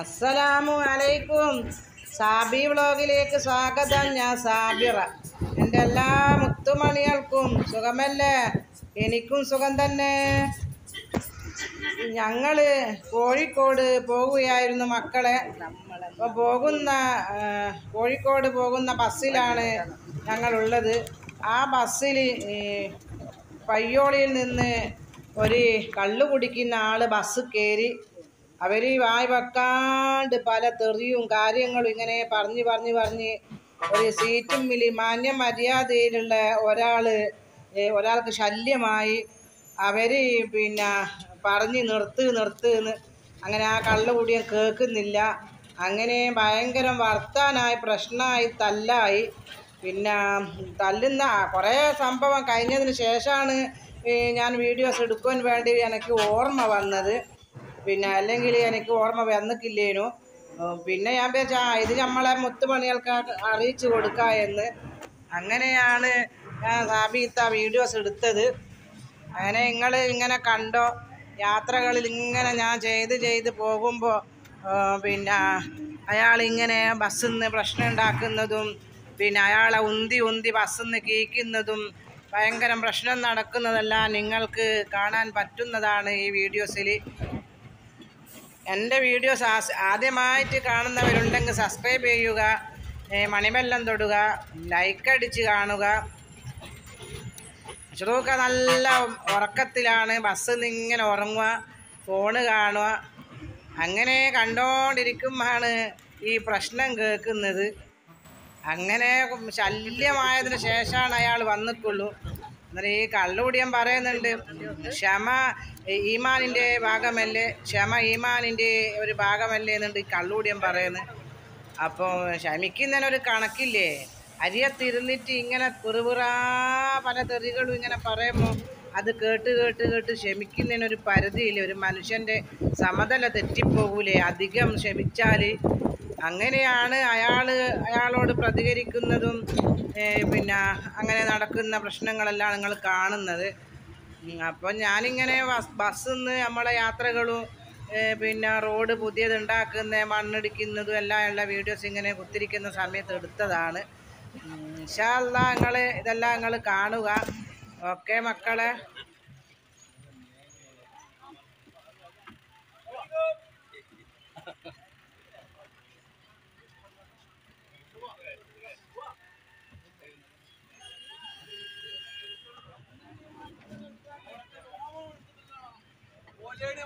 അസ്സലാമു അലൈക്കും. സാബി വ്ളോഗിലേക്ക് സ്വാഗതം. ഞാൻ സാബിറ. എന്റെ എല്ലാ മുത്തുമണികൾക്കും സുഖമല്ലേ? എനിക്കും സുഖം തന്നെ. ഞങ്ങൾ കോഴിക്കോട് പോവുകയായിരുന്നു മക്കളെ. അപ്പോൾ പോകുന്ന കോഴിക്കോട് പോകുന്ന ബസ്സിലാണ് ഞങ്ങളുള്ളത്. ആ ബസ്സിൽ പയ്യോളിയിൽ നിന്ന് ഒരു കള്ളു കുടിക്കുന്ന ആൾ ബസ് കയറി അവർ വായ് വെക്കാണ്ട് പല തെറിയും കാര്യങ്ങളും ഇങ്ങനെ പറഞ്ഞ് പറഞ്ഞ് പറഞ്ഞ് ഒരു സീറ്റും മിലി മാന്യ മര്യാദയിലുള്ള ഒരാൾ ഒരാൾക്ക് ശല്യമായി. അവർ പിന്നെ പറഞ്ഞ് നിർത്ത് നിർത്ത് എന്ന് അങ്ങനെ ആ കള്ളുകൂടിയും കേൾക്കുന്നില്ല. അങ്ങനെ ഭയങ്കരം വർത്താനായി പ്രശ്നമായി തല്ലായി. പിന്നെ തല്ലുന്ന കുറേ സംഭവം കഴിഞ്ഞതിന് ശേഷമാണ് ഈ ഞാൻ വീഡിയോസ് എടുക്കാൻ വേണ്ടി എനിക്ക് ഓർമ്മ വന്നത്. പിന്നെ അല്ലെങ്കിൽ എനിക്ക് ഓർമ്മ വന്നിക്കില്ലേനു ഉം, പിന്നെ ഞാൻ വിചാരിച്ചാ ഇത് നമ്മളെ മുത്തുപണികൾക്ക് അറിയിച്ചു കൊടുക്ക എന്ന്. അങ്ങനെയാണ് ഞാൻ സാബീത്ത വീഡിയോസ് എടുത്തത്. അങ്ങനെ നിങ്ങൾ ഇങ്ങനെ കണ്ടോ യാത്രകളിൽ ഇങ്ങനെ ഞാൻ ചെയ്ത് ചെയ്ത് പോകുമ്പോൾ പിന്നെ അയാളിങ്ങനെ ബസ്സിൽ നിന്ന് പ്രശ്നം ഉണ്ടാക്കുന്നതും പിന്നെ അയാളെ ഉന്തി ഉന്തി ബസ്സിൽ നിന്ന് കീക്കുന്നതും ഭയങ്കര പ്രശ്നം നടക്കുന്നതെല്ലാം നിങ്ങൾക്ക് കാണാൻ പറ്റുന്നതാണ് ഈ വീഡിയോസിൽ എന്റെ വീഡിയോസ് ആദ്യമായിട്ട് കാണുന്നവരുണ്ടെങ്കിൽ സബ്സ്ക്രൈബ് ചെയ്യുക മണിമെല്ലം തൊടുക ലൈക്ക് അടിച്ച് കാണുക. ചെറുക്ക നല്ല ഉറക്കത്തിലാണ് ബസ് ഇങ്ങനെ ഉറങ്ങുക ഫോണ് കാണുക. അങ്ങനെ കണ്ടോണ്ടിരിക്കുമ്പോഴാണ് ഈ പ്രശ്നം കേൾക്കുന്നത്. അങ്ങനെ ശല്യമായതിന് ശേഷമാണ് അയാൾ വന്നിട്ടുള്ളൂ. അന്നേരം ഈ കള്ളുകൂടിയൻ പറയുന്നുണ്ട്. ക്ഷമ ഈമാനിന്റെ ഭാഗമല്ലേ? ക്ഷമ ഈമാനിന്റെ ഒരു ഭാഗമല്ലേ എന്നുണ്ട് ഈ കള്ളുകൂടിയൻ പറയുന്നത്. അപ്പോൾ ക്ഷമിക്കുന്നതിനൊരു കണക്കില്ലേ? അരിയത്തിരുന്നിട്ട് ഇങ്ങനെ കുറുകുറാ പല തെറികളും ഇങ്ങനെ പറയുമ്പോൾ അത് കേട്ട് കേട്ട് കേട്ട് ക്ഷമിക്കുന്നതിനൊരു പരിധിയില്ലേ? ഒരു മനുഷ്യന്റെ സമതല തെറ്റിപ്പോകൂലേ? അധികം ക്ഷമിച്ചാൽ അങ്ങനെയാണ് അയാൾ അയാളോട് പ്രതികരിക്കുന്നതും പിന്നെ അങ്ങനെ നടക്കുന്ന പ്രശ്നങ്ങളെല്ലാം നിങ്ങൾ കാണുന്നത്. അപ്പം ഞാനിങ്ങനെ ബസ് ബസ്സിൽ നിന്ന് നമ്മളെ യാത്രകളും പിന്നെ റോഡ് പുതിയത് ഉണ്ടാക്കുന്ന മണ്ണിടിക്കുന്നതും എല്ലാം ഉള്ള വീഡിയോസ് ഇങ്ങനെ കുത്തിരിക്കുന്ന സമയത്ത് എടുത്തതാണ്. ഇൻഷാല്ല നിങ്ങൾ ഇതെല്ലാം നിങ്ങൾ കാണുക. ഓക്കെ മക്കളെ.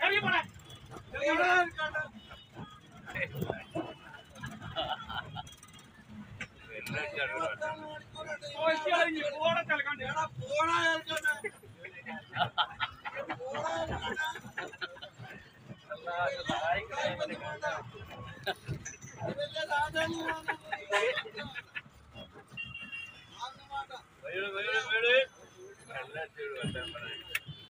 கறி படா വയറ് വയറ് വയറ് നല്ല ചെറു വട്ടം പറഞ്ഞു